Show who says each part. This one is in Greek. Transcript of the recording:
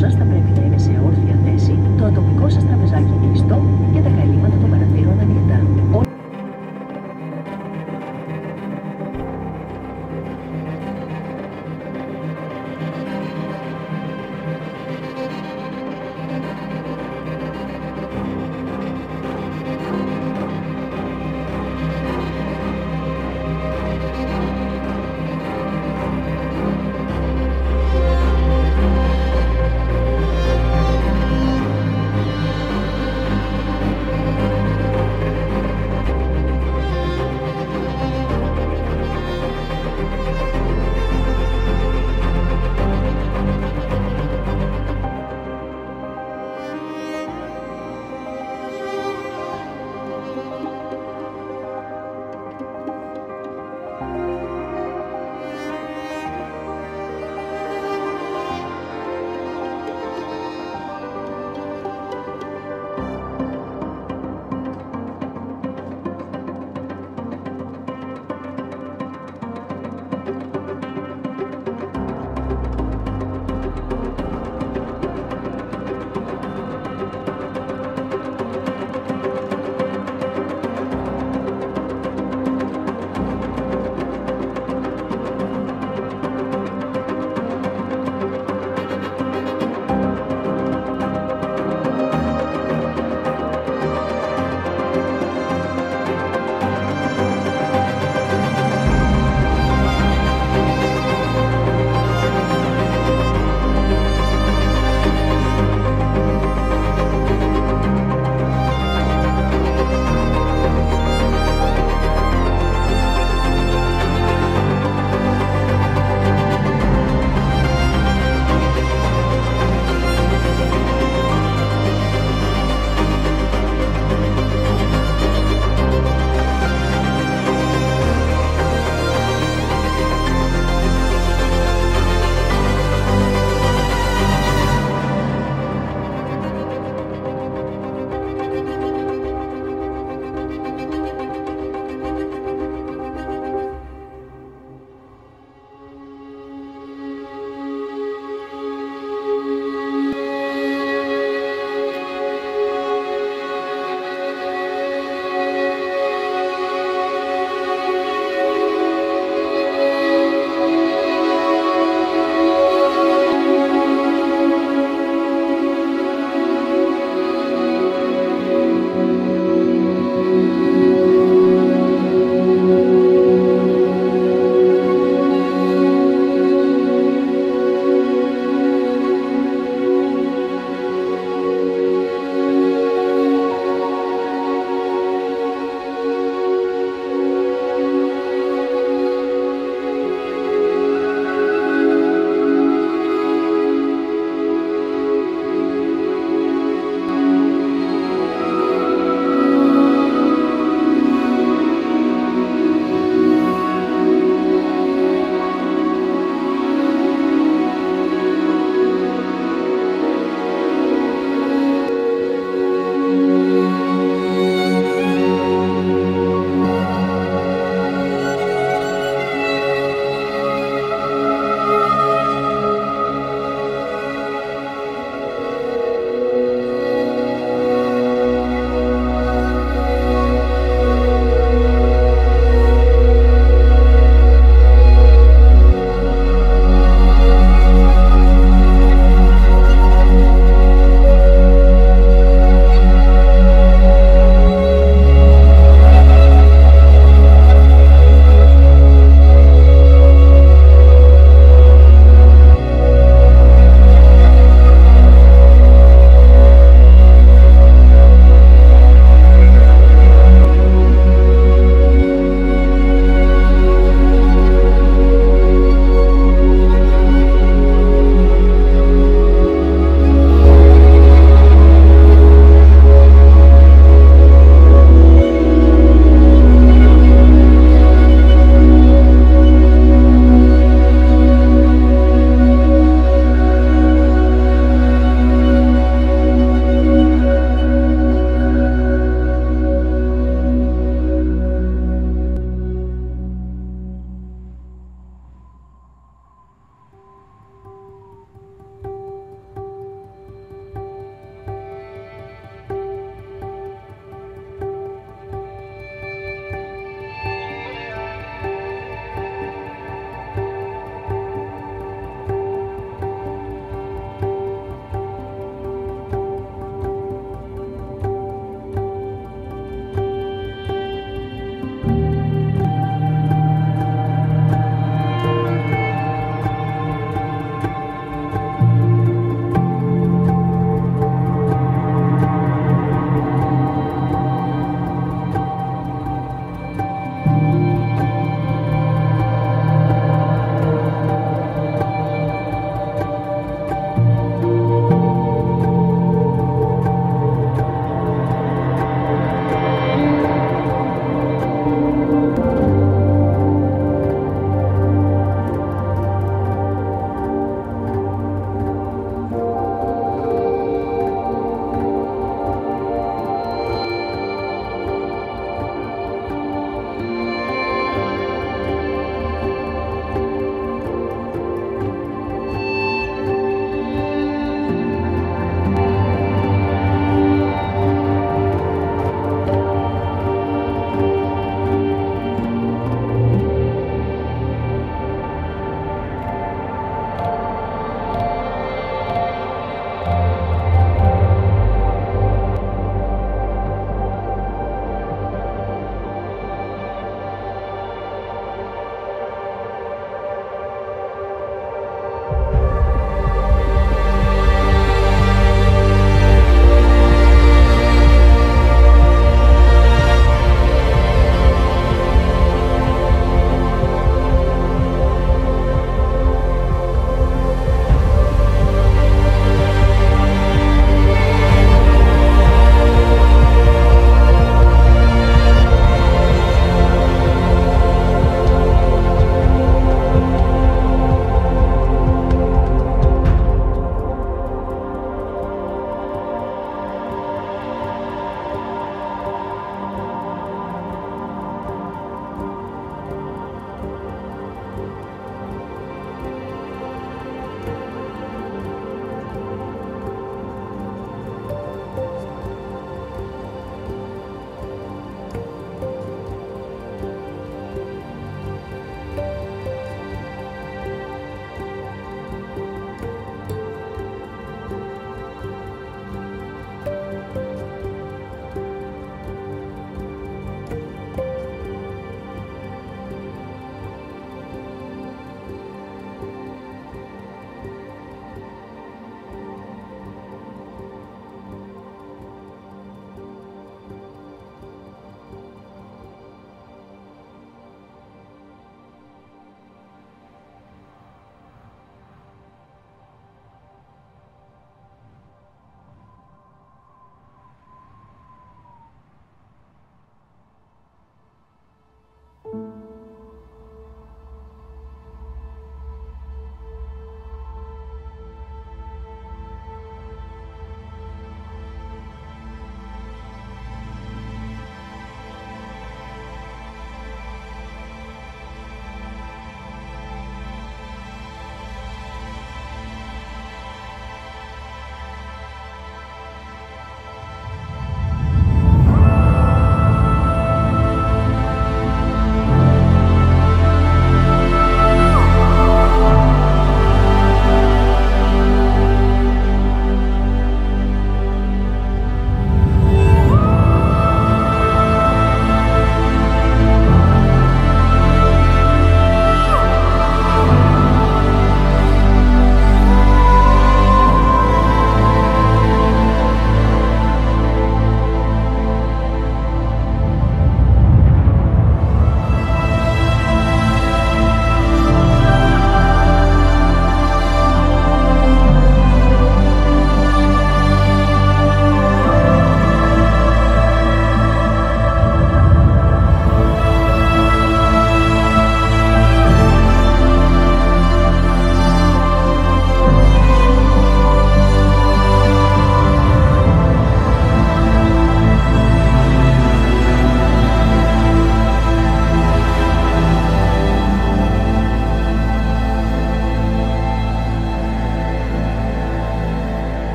Speaker 1: σας θα πρέπει να είναι σε όρθια θέση το ατομικό σας τραπεζάκι.